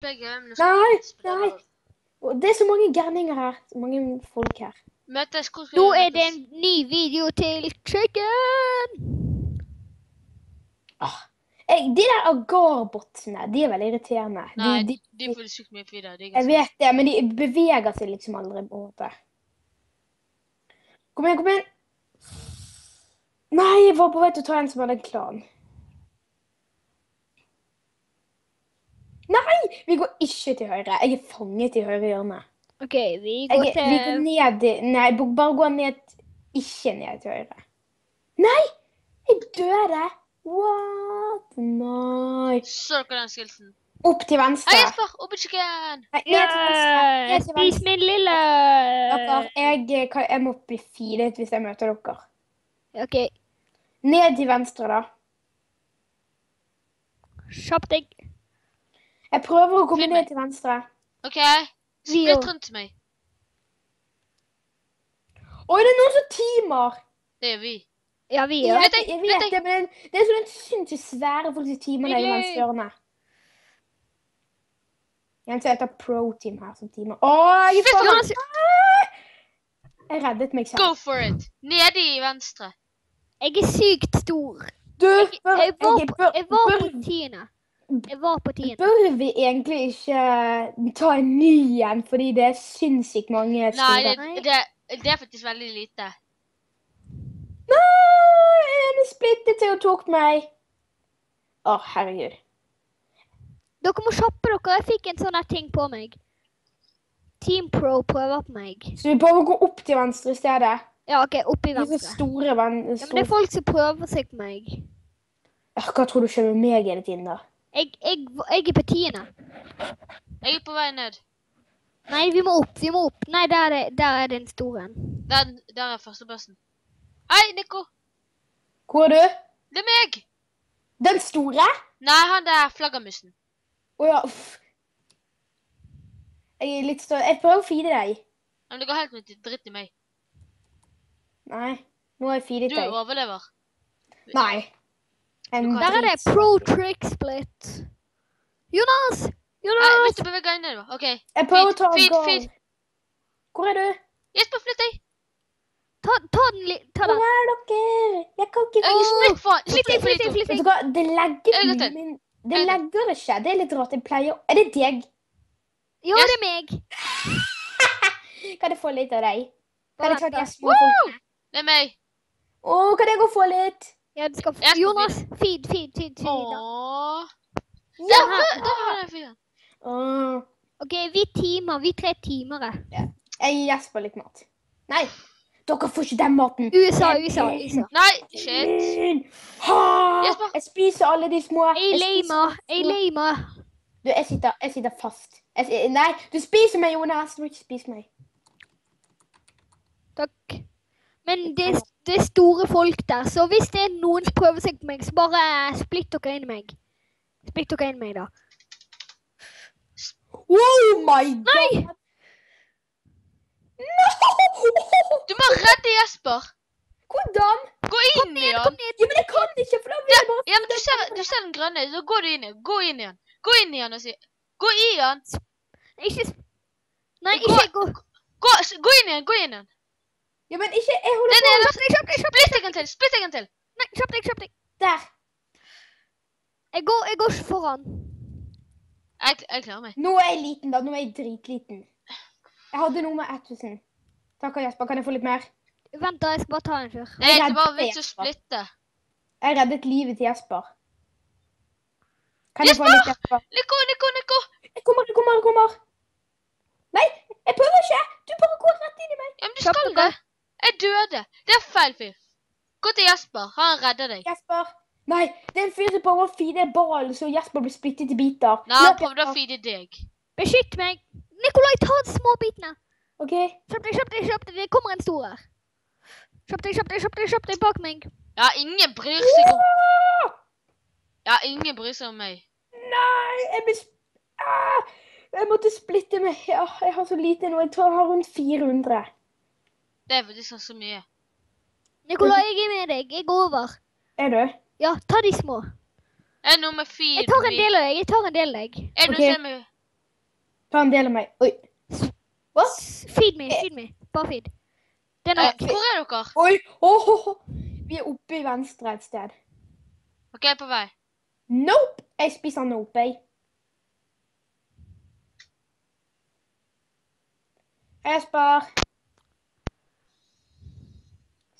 begge. Men Nei, nei. det. Og det er så mange gærninger her. Så mange folk her. Møtes hvordan Nå er det en ny video til chicken. Ah. Jeg, de der agarbotsene, de er veldig irriterende. Nei, de, de får sykt mye fri Det er jeg vet det, men de beveger seg liksom aldri på en måte. Kom igjen, kom igjen. Nei, jeg var på vei til å ta en som hadde en klan. Nei, vi går ikke til høyre. Jeg er fanget i høyre hjørne. OK, vi Jeg, til vi går ned i Nei, bare gå ned Ikke ned til høyre. Nei! Jeg døde! What? Nei. Så dere den skilsen! Opp til venstre. Hei, Jesper! Opp i kjøkken! Yeah, Spis min lille Dere, jeg, jeg må bli filet hvis jeg møter dere. OK, Ned til venstre, da. kjapp deg. Jeg prøver å komme ned til venstre. OK, Vi splitt rundt meg. Oi, det er noen som teamer! Det er vi. Ja, vi Jeg, det. Jeg, vet det, men det er sånn sinnssykt svære folk som teamer deg i venstre hjørne. En som heter Pro Team her, som teamer. Åh, jeg er foran! faen! Jeg reddet meg selv. Go for it! Nede i venstre. Jeg er sykt stor. Du, Jeg, jeg jeg var på tiende. Jeg var på tiden. bør vi egentlig ikke ta en ny en, fordi det er sinnssykt mange Nei, det, det, det er faktisk veldig lite. Nei, en er splittet til og tok meg. Å, herregud. Dere må shoppe dere. Jeg fikk en sånn ting på meg. Team Pro prøver på meg. Så vi prøver å gå opp til venstre i stedet. Ja, OK, opp i venstre. store venn... Ja, men det er folk som prøver seg på meg. Hva tror du skjer med meg hele tiden, da? Jeg, jeg, jeg er på tiende. Jeg er på vei ned. Nei, vi må opp. Vi må opp. Nei, der er det, der er den store en. Der, der er førsteplassen. Hei, Nico! Hvor er du? Det er meg! Den store? Nei, han der flaggermusen. Å ja, uff. Jeg er litt stå... Jeg prøver å feede deg. Men det går helt med dritt i meg. Nei, nå har jeg feedet deg. Du overlever. Nei. Der er det pro trick split. Jonas! Nei, Jonas! hvis du beveger deg nedover. OK. Jeg prøver å ta en gang. Hvor er du? Jesper, flytt deg! Ta, ta den litt. Ta Hvor er dere? Jeg kan ikke gå. Flytt deg, Flytt deg, flytt deg, flytt Vet deg. du hva, det legger Jeg vet det. min... Det legger ikke. Det er litt rart. Jeg pleier... Er det deg? Ja, Yes. det er meg. Kan jeg få litt av deg? Kan jeg ta Jesper? Det er meg. Å, kan jeg gå og få litt? Ja, du skal Jeg skal Jonas, feed, feed, feed. feed. Åh. Ja. Der var den fyren. Åh, OK, vi teamer. Vi tre teamere. jeg gir Jesper litt mat. Nei, dere får ikke den maten. USA, USA, USA. Nei, shit. Ha! Jesper. Jeg spiser alle de små. Jeg er lei spiser- meg. Jeg er. Du, jeg sitter, jeg sitter fast. Jeg, nei, du spiser meg, Jonas. Du må ikke spise meg. Takk. Men det, det er store folk der, så hvis det er noen som prøver seg på meg, så bare splitt dere inn i meg. Splitt dere inn i meg, da. Oh my god! Nei! No! Du må redde Jesper. Hvordan? Gå inn i han. Ja, men jeg kan ikke, for da blir jeg bare... Ja, men du ser, du ser den grønne, så går du inn i Gå inn i han. Gå inn i og si Gå i han. Ikke sp- Nei, Gå- ikke gå. Gå, gå inn i han. Gå inn i han. Ja, men ikke... Jeg holder på... Nei, nei, nei, kjapp deg, kjapp deg. Til. Splitt deg en til. Nei, kjapp deg, kjapp deg. Der. Jeg går, jeg går ikke foran. Jeg, jeg klarer meg. Nå er jeg liten, da. Nå er jeg dritliten. Jeg hadde noe med 1000. Takk, Jesper. Kan jeg få litt mer? Vent da, jeg skal bare ta en fyr. Det var vits å splitte. Jeg reddet livet til Jesper. Kan jeg få litt Jesper? Nico, Nico, Nico. Jeg kommer, jeg kommer, jeg kommer. Nei, jeg prøver ikke. Du bare går rett inn i meg. Ja, men du skal det. Jeg døde. Det er feil fyr. Gå til Jesper. Han redder deg. Jesper. Nei, det er en fyr som prøver å feede ballen så Jesper blir splittet i biter. Nei, han prøvde å feede deg. Beskytt meg. Nikolai, ta de små bitene. Ok. Kjøp deg, kjøp deg, kjøp deg. Det kommer en stor her. Kjøp deg, kjøp deg, kjøp deg, kjøp deg bak meg. Ja, ingen bryr seg om Åh! Ja, ingen bryr seg om meg. Nei, jeg ble. Ah! Jeg måtte splitte meg. Ja, jeg har så lite nå. Jeg tror jeg har rundt 400. Det er faktisk ganske mye. Nikolai, jeg er med deg. Jeg går over. Er du? Ja, ta de små. Er nummer fire. Jeg tar en del av deg. Jeg tar en del av deg. Er det noe Ok. som er med Ta en del av meg. Oi. Hva? Feed me, feed me. Bare feed. Det er Eh, nok. hvor er dere? Oi. oh, oh, oh. Vi er oppe i venstre et sted. OK, jeg er på vei. Nope. Jeg spiser nope, jeg. Esper.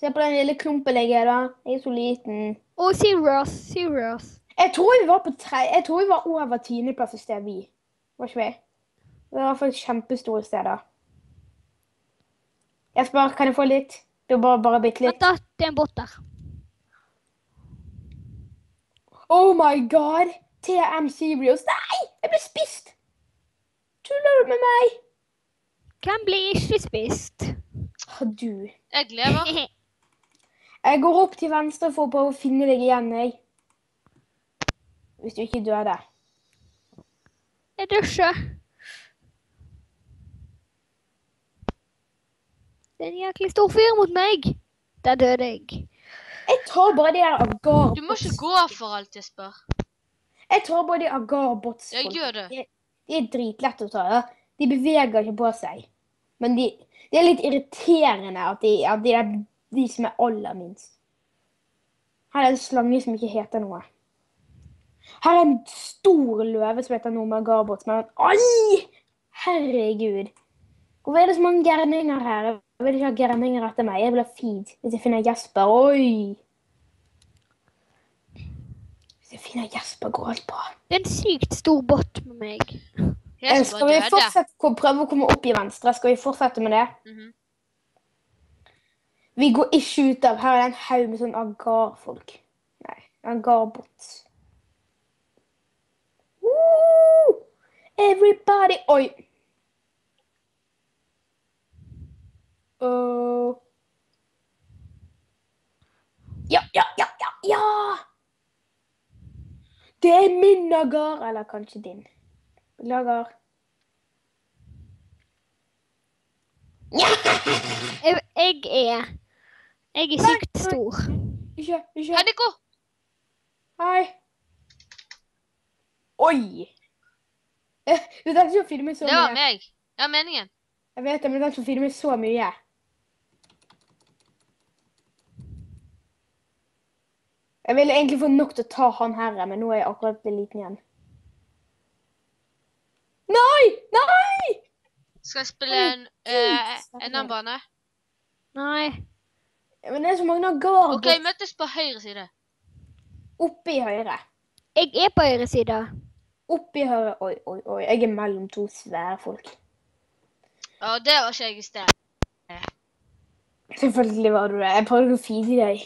Se på den lille klumpen jeg er, da. Jeg er så liten. Oh, serious, serious. Jeg tror vi var på tre... Jeg tror vi var over tiendeplass i sted, vi. Var ikke vi? Det var i hvert fall kjempestore steder. Jesper, kan jeg få litt? Det er bare, bare bitte litt. Vent, da. Det er en båt der. Oh my god! TM Serious. Nei! Jeg ble spist! Tuller du med meg? Hvem blir ikke spist? Du. Jeg lever. Jeg går opp til venstre for å prøve å finne deg igjen, jeg. Hvis du ikke dør der. Jeg dusjer. Det er en jæklig stor fyr mot meg. Der døde jeg. Jeg tar bare de der agar... Du må ikke gå for alt, Jesper. Jeg tar bare de agar-bots. Jeg gjør det. De er dritlette å ta. Da. De beveger ikke på seg. Men de, det er litt irriterende at de, at de er de som er aller minst. Her er en slange som ikke heter noe. Her er en stor løve som heter noe med agarbots. Men Oi! Herregud. Hvorfor er det så mange gærninger her? Jeg vil ikke ha gærninger etter meg. Jeg vil ha feed. Hvis jeg finner Jesper Oi! Hvis jeg finner Jesper, går alt bra. Det er en sykt stor båt med meg. Eh, Jesper Skal vi fortsette å prøve å komme opp i venstre? Skal vi fortsette med det? Mhm. Vi går ikke ut av Her er det en haug med sånn agar-folk. Nei, agar-bots. Woo! Everybody Oi! Uh. Ja, ja, ja, ja, ja! Det er min agar, eller kanskje din. Lager. Ja! Jeg er Jeg er sykt stor. Ikke, ikke. Hei, Nico! Hei. Oi! Eh, Du tenkte ikke å filme så mye. Det var mye. meg. var meningen. Jeg vet det, men du tenkte ikke å filme så mye. Jeg ville egentlig få nok til å ta han her, men nå er jeg akkurat litt liten igjen. Nei! Nei! Skal jeg spille en, eh, en annen bane? Nei. Men det er så mange agar OK, møtes på høyre side. Oppi høyre. Jeg er på høyre side. Oppi høyre. Oi, oi, oi. Jeg er mellom to svære folk. Ja, det var ikke jeg i sted. Selvfølgelig var du det. Jeg prøvde å feede deg.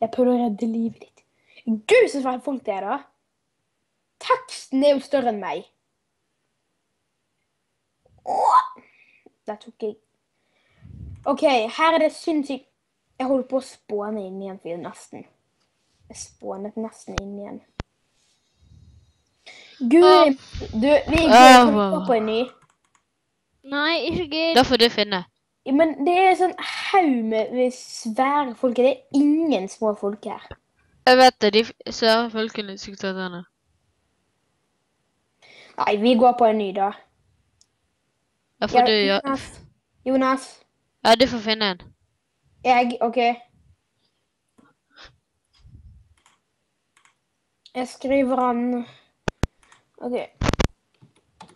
Jeg prøvde å redde livet ditt. Gud, så svære folk det er, da. Teksten er jo større enn meg. Åh! Der tok jeg OK, her er det sinnssykt Jeg holder på å spåne inn igjen, for nesten Jeg spånet nesten inn igjen. Gud, du, vi går oh. på en ny. Nei, ikke gidd. Da får du finne. Ja, men det er sånn haug med, svære folk. Det er ingen små folk her. Jeg vet det. De svære folkene er sykt. Nei, vi går på en ny, da. Ja, får du gjøre Jonas. Jonas. ja, du får finne en. Jeg OK. Jeg skriver han OK.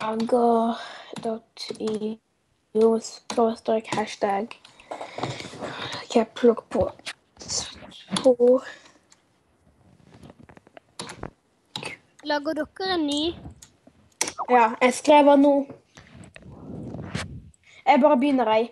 Agor.i skråstrek hashtag. Plukker på på Lager dere en ny? Ja, jeg skrev han nå. Jeg bare begynner, jeg.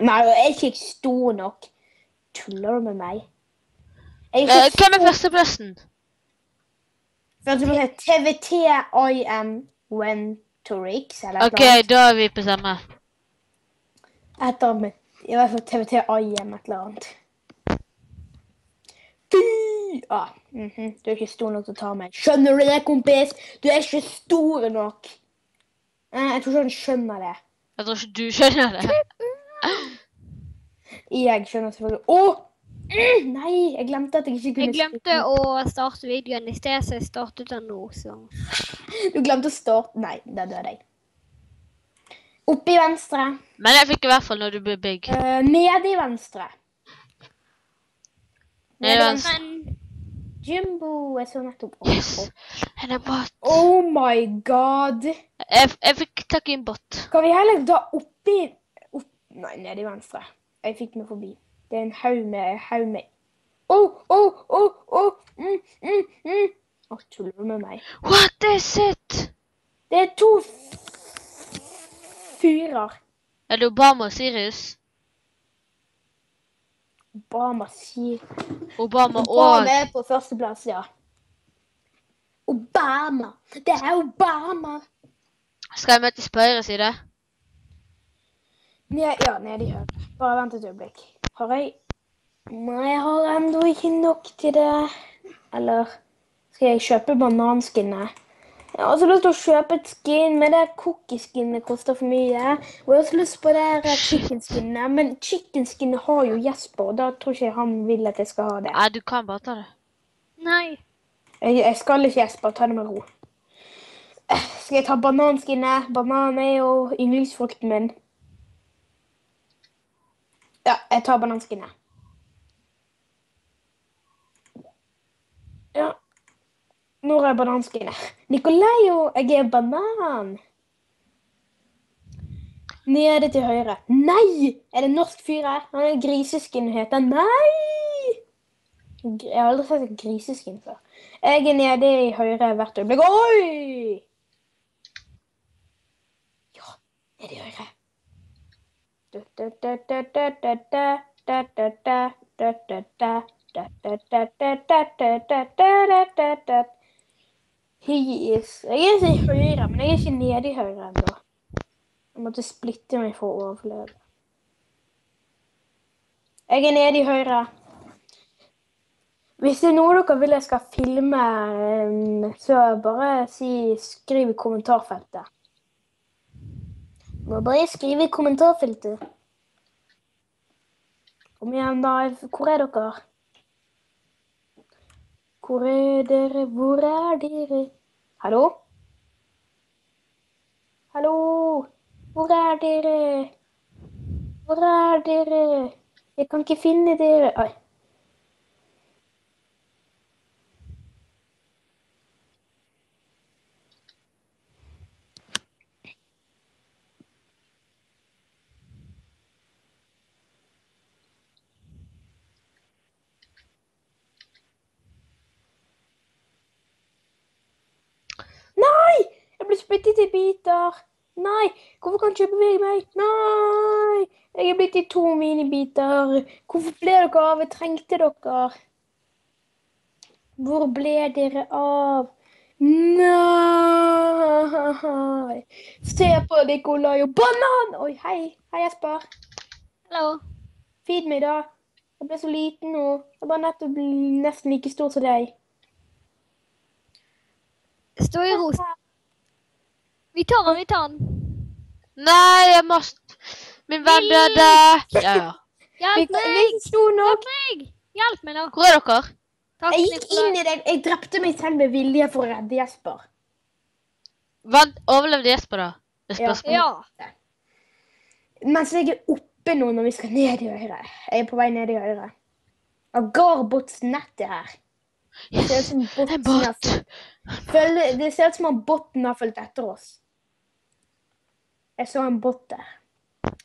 Nei, jeg er ikke stor nok. Tuller du med meg? Jeg er Eh, ikke hvem er førsteplassen? Første plass er TVT-IM Wentorix, OK, da er vi på samme. Etter i hvert fall TVT-IM et eller annet. Fy! mm -hmm. Du er ikke stor nok til å ta meg. Skjønner du det, kompis? Du er ikke stor nok. Eh, jeg tror ikke han skjønner det. Jeg tror ikke du skjønner det. Jeg skjønner selvfølgelig. Å! Mm, nei, jeg glemte at jeg ikke kunne Jeg glemte å starte videoen i sted, så jeg startet den nå, så Du glemte å starte Nei, der døde jeg. Oppe i venstre. Men jeg fikk i hvert fall når du ble big. Uh, nede i venstre. Nede i venstre. Jumbo er så nettopp oppe. Yes! En er bot. Oh my god. Jeg, jeg fikk tak i en bot. Kan vi heller da oppi opp, Nei, nede i venstre. Jeg fikk meg forbi. Det er en haug med haug med Å, å, å, å! Mm, mm, mm. Å, tuller du med meg? What is it? Det er to fyrer. Er det Obama og Sirius? Obama sier Obama og Obama er på førsteplass, ja. Obama. Det er Obama. Skal jeg møtes på høyre side? Ja, ja, nede i høyre. Bare vent et øyeblikk. Har jeg Nei, jeg har ennå ikke nok til det. Eller skal jeg kjøpe bananskinnet? Jeg har også lyst til å kjøpe et skin, men det cookieskinnet koster for mye. Og jeg har også lyst på det chickenskinnet, men chickenskinnet har jo Jesper, og da tror ikke jeg han vil at jeg skal ha det. Nei, du kan bare ta det. nei. Jeg, jeg skal ikke Jesper, ta det med ro. Skal jeg ta bananskinnet? Banan er jo yndlingsfrukten min. Ja, jeg tar bananskinnet. Ja. Når er bananskinnet? Nicoleo, jeg er banan. Nede til høyre. Nei! Er det norsk fyr her? Han er griseskin heter Nei! Jeg har aldri sett en griseskin før. Jeg er nede i høyre hvert øyeblikk. Oi! Ja, nede i høyre. Du, Høyis. Jeg er ikke i høyre, men jeg er ikke nede i høyre ennå. Jeg måtte splitte meg for å overleve. Jeg er nede i høyre. Hvis det er noe dere vil jeg skal filme, ehm, så bare si, skriv i kommentarfeltet. Må bare skrive i kommentarfeltet. Kom igjen, da. Hvor er dere? Hvor er dere? Hvor er dere? Hallo? Hallo? Hvor er dere? Hvor er dere? Jeg kan ikke finne dere. Oi. Nei! Splittet i biter. Nei! Hvorfor kan ikke jeg bevege meg? Nei! Jeg er blitt i to minibiter. Hvorfor ble dere av? Jeg trengte dere. Hvor ble dere av? Nei! Se på Nikolai og banan! Oi, hei. Hei, Jesper. Hallo. Feed meg, da. Jeg ble så liten nå. Jeg var nettopp nesten like stor som deg. Stå i ro. Vi tar den, vi tar den. Nei, jeg måtte Min venn døde. Ja, ja. Hjelp meg! Hjelp meg! Hjelp meg, da. Hvor er dere? Takk, Jeg gikk inn i det. Jeg drepte meg selv med vilje for å redde Jesper. Vent, overlevde Jesper, da? Det er Ja. spørsmålet. Ja. Mens jeg er oppe nå når vi skal ned i høyre. Jeg er på vei ned i høyre. Agarbots nett er her. Det ser ut som En botten har fulgt- etter Det ser ut som om botten har fulgt etter oss. Jeg så en botte.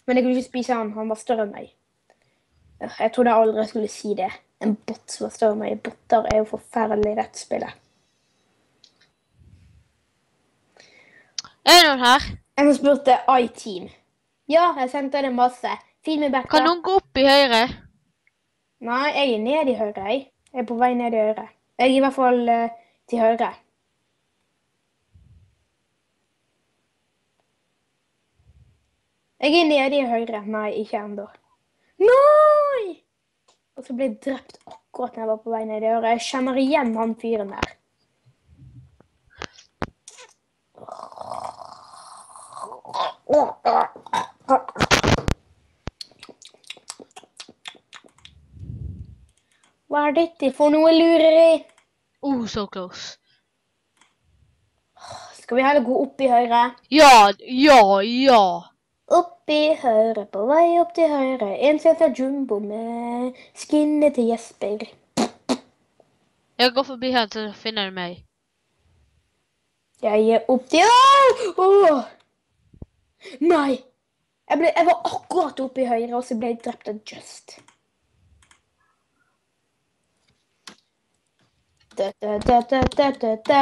Men jeg kunne ikke spise han. Han var større enn meg. Øh, Jeg trodde jeg aldri skulle si det. En bot som var større enn meg. Botter er jo forferdelig i dette spillet. Er det noen her? En som spurte iTeam. Ja, jeg sendte det masse. Fin med Becca. Kan noen gå opp i høyre? Nei, jeg er ned i høyre. Jeg er på vei ned i høyre. Jeg er i hvert fall uh, til høyre. Jeg er nede i høyre. Nei, ikke ennå. Nei! Og så ble jeg drept akkurat når jeg var på vei ned i øret. Jeg kjenner igjen han fyren der. Hva er dette for noe lureri? Oh, so close. Skal vi heller gå opp i høyre? Ja, ja, ja. Opp i høyre, på vei opp til høyre. En som heter Jumbo med skinnet til Jesper. Jeg går forbi her, så finner du meg. Jeg er opp til Åh! Nei! Jeg, ble, jeg var akkurat oppe i høyre, og så ble jeg drept av Just. Da, da, da,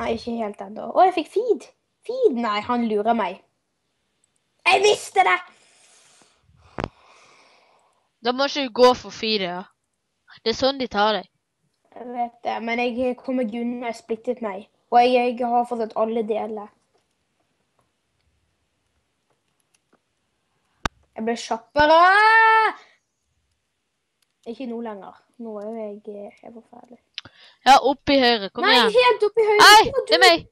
Nei, ikke helt ennå. Å, jeg fikk feed. Feed? Nei, han lurer meg. Jeg visste det! Da må ikke du gå for fire. Ja. Det er sånn de tar deg. Jeg vet det, men jeg kommer unna jeg splittet meg. Og jeg, jeg har fått at alle deler. Jeg ble kjappere! Ikke nå lenger. Nå er jeg eh, helt forferdelig. Ja, opp i høyre. Kom Nei, igjen. helt i høyre. Nei, det er meg.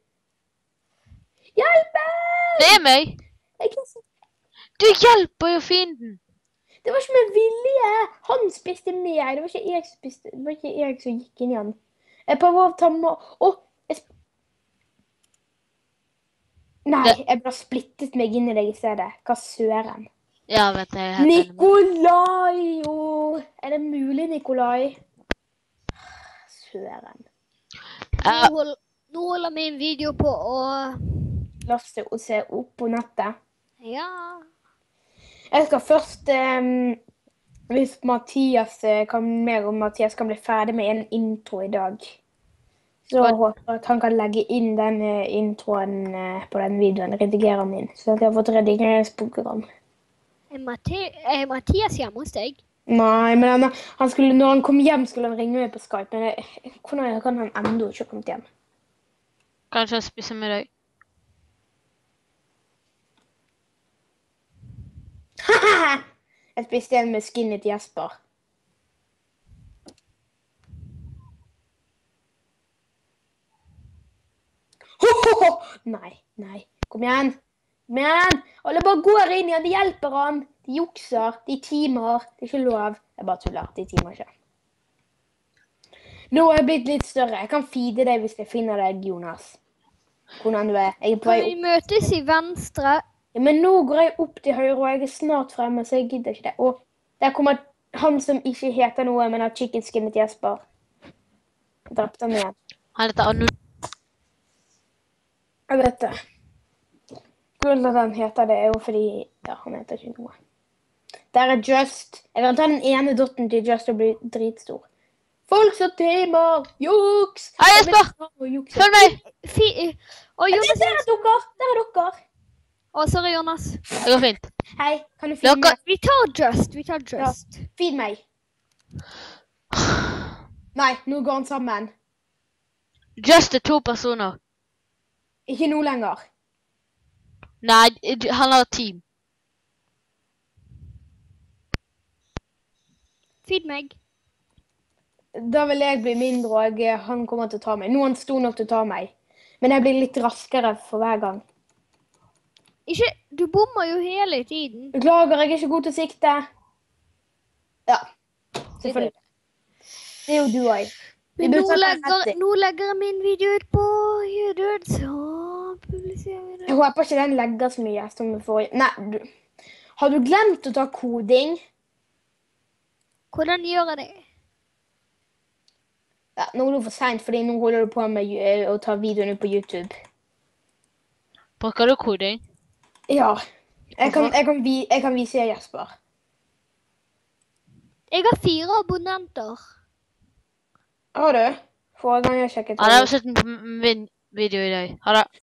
Hjelp meg! Det er meg. Du hjelper jo fienden. Det var ikke med vilje. Han spiste meg. Det var ikke jeg som spiste. Det var ikke jeg som gikk inn i han. Jeg prøver å ta med... Å! jeg Nei, Det- jeg bare splittet meg inn i deg i stedet. Hva søren? Ja, vet jeg. Nikolai! Å, er det mulig, Nikolai? Søren. Nå hold- nå holder min video på å Laste oss se, opp på nettet. Ja. Jeg skal først um, Hvis Mathias eh, kan, mer om Mathias kan bli ferdig med en intro i dag, så Hva- håper jeg at han kan legge inn den eh, introen eh, på den videoen. Redigere den inn. Så at jeg har fått redigeringsprogram. Er, Mathi er Mathias hjemme hos deg? Nei, men han, han skulle, når han kom hjem, skulle han ringe meg på Skype. Men jeg, hvordan kan han ennå ikke ha kommet hjem? kanskje han spiser med deg. jeg spiste en med skinnet Jesper. Ho-ho-ho! Nei, nei. Kom igjen. Kom igjen! Alle bare går inn igjen. Det hjelper han. De jukser. De timer. Det er ikke lov. Jeg bare tuller. De timer ikke. Nå er jeg blitt litt større. Jeg kan feede deg hvis jeg finner deg, Jonas. Hvordan du er. Jeg er på vei Kan opp. vi møtes i venstre? Ja, men nå går jeg opp til høyre, og jeg er snart fremme, så jeg gidder ikke det. Og der kommer han som ikke heter noe, men har chicken skinnet Jesper. Jeg drepte han igjen. Han heter Anu. Jeg vet det. Grunnen til at han heter det, er jo fordi Ja, han heter ikke noe. Der er Just. Jeg kan ta den ene dotten til Just og bli dritstor. Folk som timer! Juks! Hei, Jesper! Følg meg! Fi Å, Jonas. Der er dere! Der er dere! Å, sorry, Jonas. Det går fint. Hei, kan du finne Dere- meg? Vi tar Just. Vi tar Just. Feed meg. Nei, nå går han sammen. Just er to personer. Ikke nå lenger. Nei, han har team. Feed meg. Da vil jeg bli mindre, og jeg, han kommer til å ta meg. Nå sto nok til å ta meg. Men jeg blir litt raskere for hver gang. Ikke Du bommer jo hele tiden. Beklager, jeg er ikke god til å sikte. Ja, selvfølgelig. Det er jo du òg. Nå legger, nå legger jeg min video ut på YouTube, så publiserer vi Jeg håper ikke den legger så mye som den forrige Nei, du. Har du glemt å ta koding? Hvordan gjør jeg det? Ja, nå er det for seint, fordi nå holder du på med eh, å ta videoene på YouTube. Bruker du koding? Ja. Jeg kan, jeg kan, vi, jeg kan vise Jesper. Jeg har fire abonnenter. Har du? Forrige gang jeg sjekket Ja, det har sett en video i dag. Ha det.